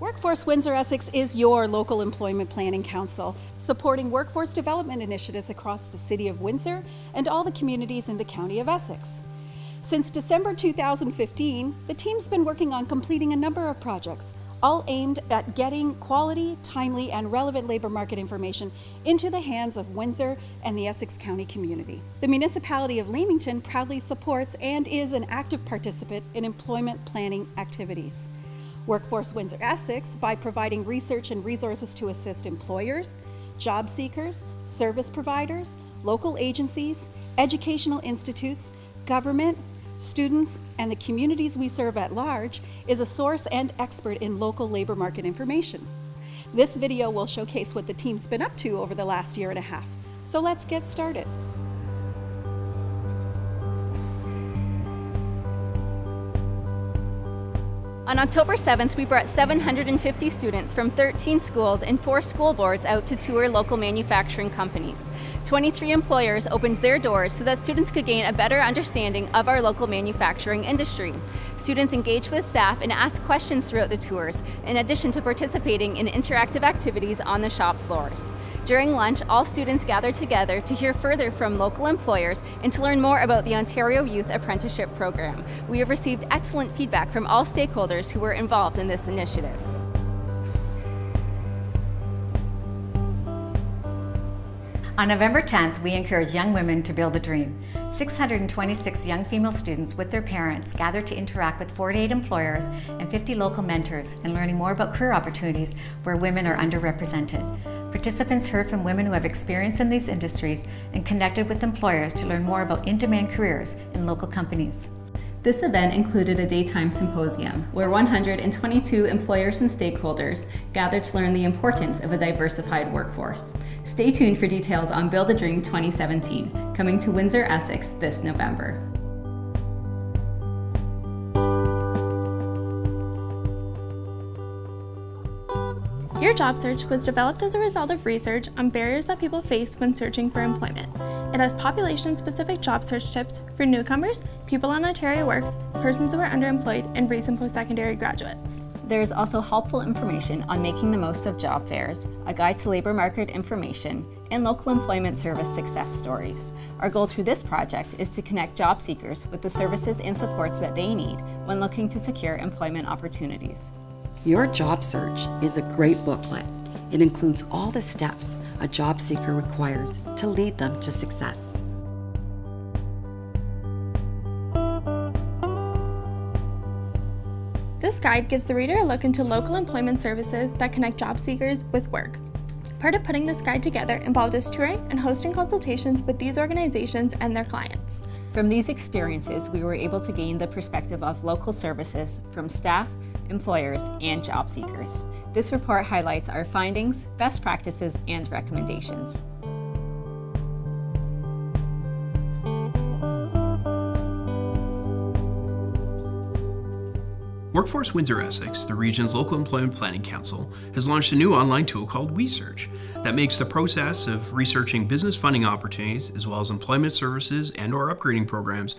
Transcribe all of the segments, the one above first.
Workforce Windsor Essex is your local employment planning council, supporting workforce development initiatives across the City of Windsor and all the communities in the County of Essex. Since December 2015, the team's been working on completing a number of projects, all aimed at getting quality, timely, and relevant labor market information into the hands of Windsor and the Essex County community. The municipality of Leamington proudly supports and is an active participant in employment planning activities. Workforce Windsor Essex by providing research and resources to assist employers, job seekers, service providers, local agencies, educational institutes, government, students, and the communities we serve at large is a source and expert in local labor market information. This video will showcase what the team's been up to over the last year and a half. So let's get started. On October 7th, we brought 750 students from 13 schools and four school boards out to tour local manufacturing companies. 23 employers opened their doors so that students could gain a better understanding of our local manufacturing industry. Students engage with staff and ask questions throughout the tours, in addition to participating in interactive activities on the shop floors. During lunch, all students gather together to hear further from local employers and to learn more about the Ontario Youth Apprenticeship Program. We have received excellent feedback from all stakeholders who were involved in this initiative. On November 10th, we encourage young women to build a dream. 626 young female students with their parents gathered to interact with 48 employers and 50 local mentors in learning more about career opportunities where women are underrepresented. Participants heard from women who have experience in these industries and connected with employers to learn more about in-demand careers in local companies. This event included a daytime symposium where 122 employers and stakeholders gathered to learn the importance of a diversified workforce. Stay tuned for details on Build a Dream 2017, coming to Windsor, Essex this November. Your job search was developed as a result of research on barriers that people face when searching for employment. It has population-specific job search tips for newcomers, people on Ontario Works, persons who are underemployed, and recent post-secondary graduates. There is also helpful information on making the most of job fairs, a guide to labor market information, and local employment service success stories. Our goal through this project is to connect job seekers with the services and supports that they need when looking to secure employment opportunities. Your job search is a great booklet. It includes all the steps a job seeker requires to lead them to success. This guide gives the reader a look into local employment services that connect job seekers with work. Part of putting this guide together involved us touring and hosting consultations with these organizations and their clients. From these experiences, we were able to gain the perspective of local services from staff, employers, and job seekers. This report highlights our findings, best practices, and recommendations. Workforce Windsor Essex, the region's local employment planning council, has launched a new online tool called WeSearch that makes the process of researching business funding opportunities as well as employment services and or upgrading programs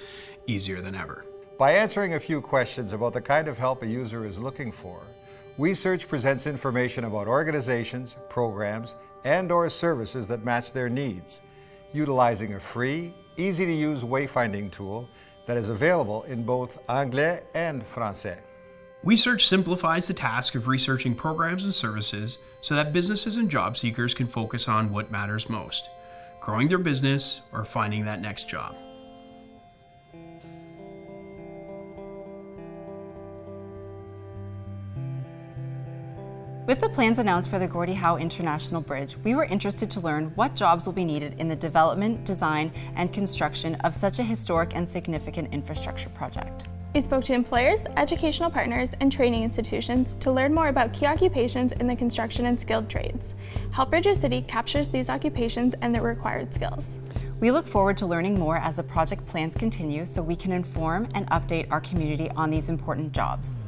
easier than ever. By answering a few questions about the kind of help a user is looking for, WeSearch presents information about organizations, programs, and or services that match their needs, utilizing a free, easy-to-use wayfinding tool that is available in both Anglais and Francais. WeSearch simplifies the task of researching programs and services so that businesses and job seekers can focus on what matters most, growing their business or finding that next job. With the plans announced for the Gordie Howe International Bridge, we were interested to learn what jobs will be needed in the development, design, and construction of such a historic and significant infrastructure project. We spoke to employers, educational partners, and training institutions to learn more about key occupations in the construction and skilled trades. Helpbridger City captures these occupations and their required skills. We look forward to learning more as the project plans continue so we can inform and update our community on these important jobs.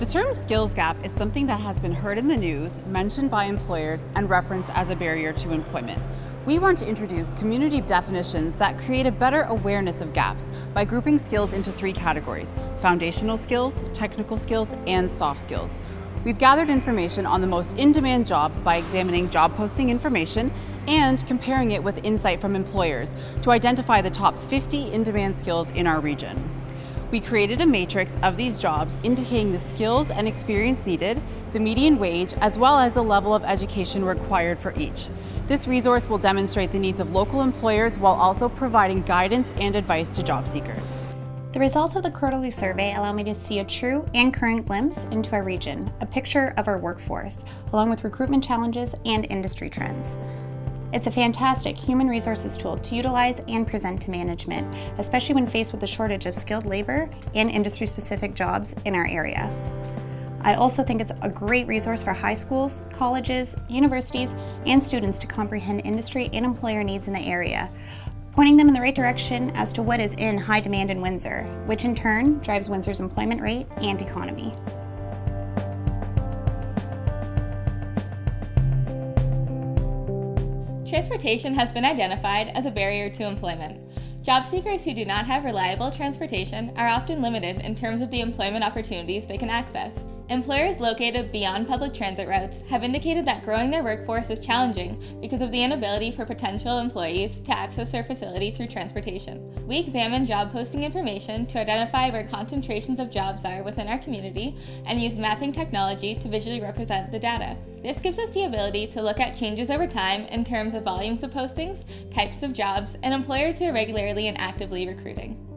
The term skills gap is something that has been heard in the news, mentioned by employers, and referenced as a barrier to employment. We want to introduce community definitions that create a better awareness of gaps by grouping skills into three categories, foundational skills, technical skills, and soft skills. We've gathered information on the most in-demand jobs by examining job posting information and comparing it with insight from employers to identify the top 50 in-demand skills in our region. We created a matrix of these jobs indicating the skills and experience needed, the median wage, as well as the level of education required for each. This resource will demonstrate the needs of local employers while also providing guidance and advice to job seekers. The results of the quarterly survey allow me to see a true and current glimpse into our region, a picture of our workforce, along with recruitment challenges and industry trends. It's a fantastic human resources tool to utilize and present to management, especially when faced with the shortage of skilled labor and industry specific jobs in our area. I also think it's a great resource for high schools, colleges, universities, and students to comprehend industry and employer needs in the area, pointing them in the right direction as to what is in high demand in Windsor, which in turn drives Windsor's employment rate and economy. Transportation has been identified as a barrier to employment. Job seekers who do not have reliable transportation are often limited in terms of the employment opportunities they can access. Employers located beyond public transit routes have indicated that growing their workforce is challenging because of the inability for potential employees to access their facility through transportation. We examine job posting information to identify where concentrations of jobs are within our community and use mapping technology to visually represent the data. This gives us the ability to look at changes over time in terms of volumes of postings, types of jobs, and employers who are regularly and actively recruiting.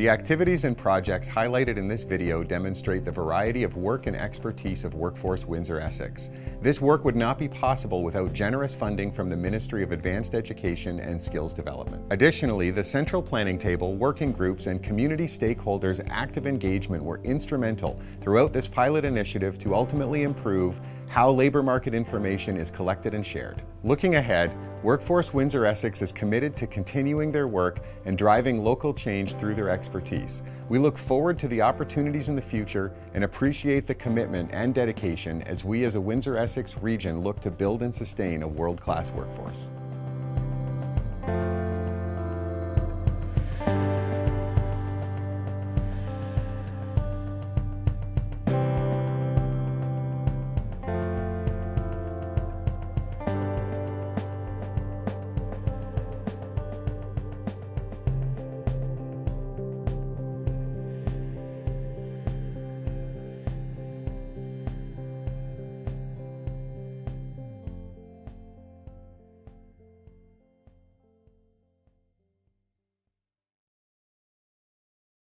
The activities and projects highlighted in this video demonstrate the variety of work and expertise of Workforce Windsor Essex. This work would not be possible without generous funding from the Ministry of Advanced Education and Skills Development. Additionally, the Central Planning Table, working groups, and community stakeholders' active engagement were instrumental throughout this pilot initiative to ultimately improve how labor market information is collected and shared. Looking ahead, Workforce Windsor Essex is committed to continuing their work and driving local change through their expertise. We look forward to the opportunities in the future and appreciate the commitment and dedication as we as a Windsor Essex region look to build and sustain a world-class workforce.